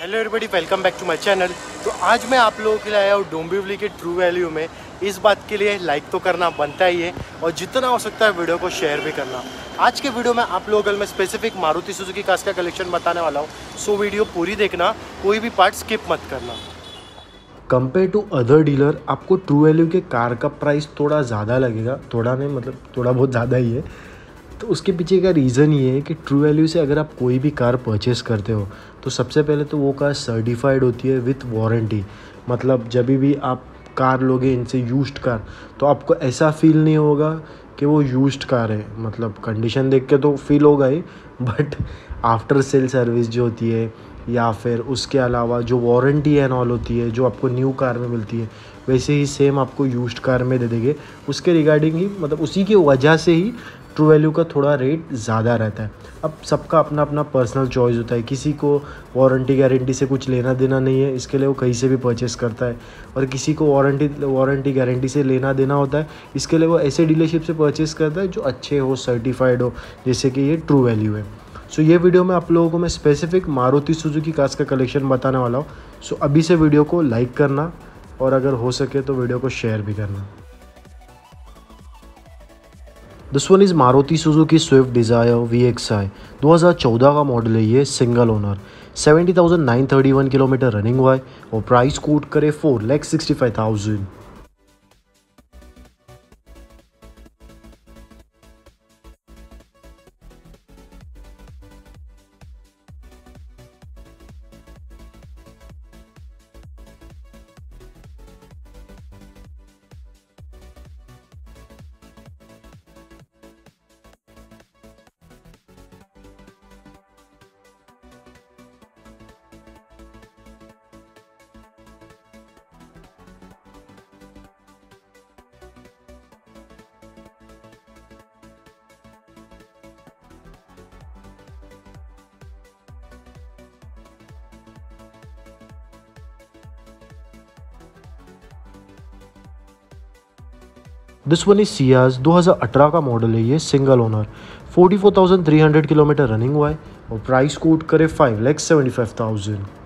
Hello everybody welcome back to my channel तो आज मैं आप लोगों के लिए आया हूँ डोंबिवली के ट्रू वैल्यू में। इस बात के लिए लाइक तो करना बनता ही है और जितना हो सकता है वीडियो को शेयर भी करना। आज के वीडियो में आप लोगों को मैं स्पेसिफिक मारुति सुजुकी कास का कलेक्शन बताने वाला हूँ। सो वीडियो पूरी देखना, कोई भी पार्ट स्किप मत करना। कंपेयर टू अदर डीलर आपको ट्रू वैल्यू के कार का प्राइस थोड़ा ज़्यादा लगेगा। थोड़ा नहीं मतलब थोड़ा बहुत ज़्यादा ही है। तो उसके पीछे का रीज़न ये है कि ट्रू वैल्यू से अगर आप कोई भी कार परचेस करते हो तो सबसे पहले तो वो कार सर्टिफाइड होती है विथ वारंटी मतलब जब भी आप कार लोगे, इनसे यूज्ड कार तो आपको ऐसा फील नहीं होगा कि वो यूज्ड कार है. मतलब कंडीशन देख के तो फील होगा ही बट आफ्टर सेल सर्विस जो होती है, या फिर उसके अलावा जो वारंटी एंड ऑल होती है, जो आपको न्यू कार में मिलती है, वैसे ही सेम आपको यूज्ड कार में दे देंगे. उसके रिगार्डिंग ही मतलब उसी की वजह से ही ट्रू वैल्यू का थोड़ा रेट ज़्यादा रहता है। अब सबका अपना अपना पर्सनल चॉइस होता है। किसी को वारंटी गारंटी से कुछ लेना देना नहीं है इसके लिए वो कहीं से भी परचेस करता है। और किसी को वारंटी वारंटी गारंटी से लेना देना होता है इसके लिए वो ऐसे डीलरशिप से परचेस करता है जो अच्छे हो सर्टिफाइड हो जैसे कि ये ट्रू वैल्यू है। सो so, ये वीडियो में आप लोगों को मैं स्पेसिफिक मारुति सुजुकी कार्स का कलेक्शन बताने वाला हूँ। सो so, अभी से वीडियो को लाइक करना और अगर हो सके तो वीडियो को शेयर भी करना। This one is Maruti Suzuki Swift Dzire V X I दो हज़ार चौदह का मॉडल है ये single owner seventy thousand nine thirty one kilometre running हुआ है और प्राइस कोट करे four lakh sixty five thousand this one is Ciaz 2018 का मॉडल है ये सिंगल ओनर 44,300 किलोमीटर रनिंग हुआ है और प्राइस कोट करे five lakh seventy five thousand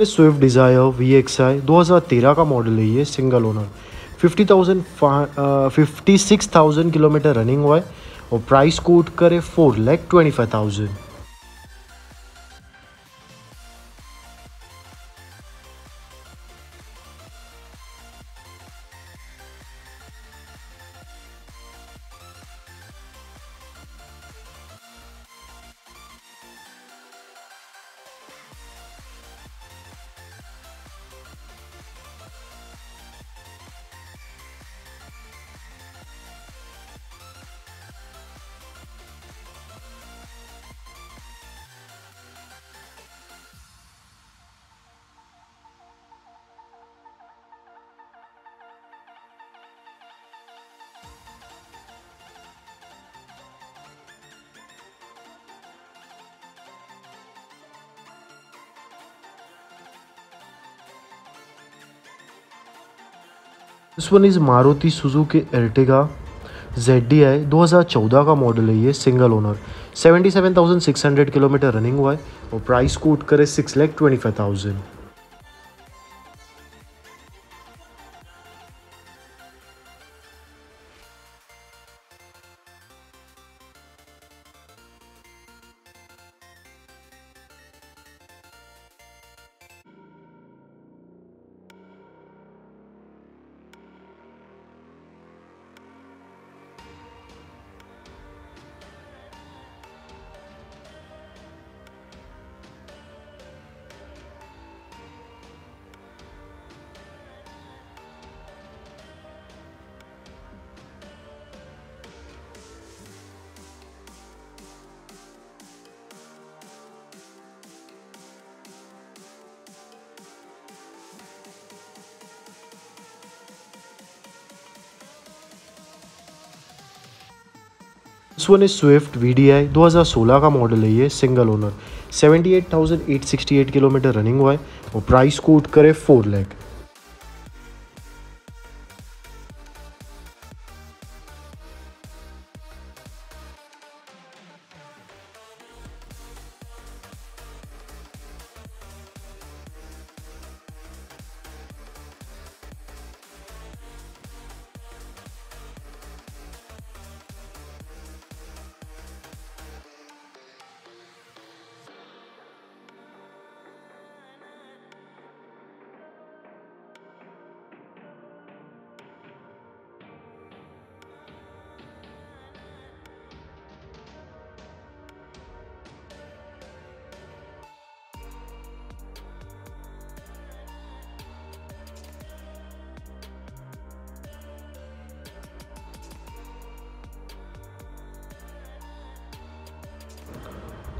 Swift Dzire V X I दो हज़ार तेरह का मॉडल है ये single owner fifty thousand fifty six thousand kilometre running हुआ है और प्राइस कोट करे four lakh twenty five thousand This one Maruti Suzuki Ertiga Z D I दो हज़ार चौदह का मॉडल है ये single owner seventy seven thousand six hundred kilometre running हुआ है और प्राइस कोट करे six lakh twenty five thousand this one is Swift V D I दो हज़ार सोलह का मॉडल है ये single owner seventy eight thousand eight sixty eight kilometre running हुआ है और प्राइस कोट करे four lakh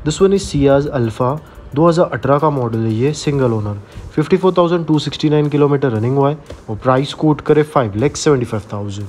this one is Ciaz Alpha 2018 का मॉडल है ये सिंगल ओनर 54,269 किलोमीटर रनिंग हुआ है। और प्राइस कोट करे five lakh seventy five thousand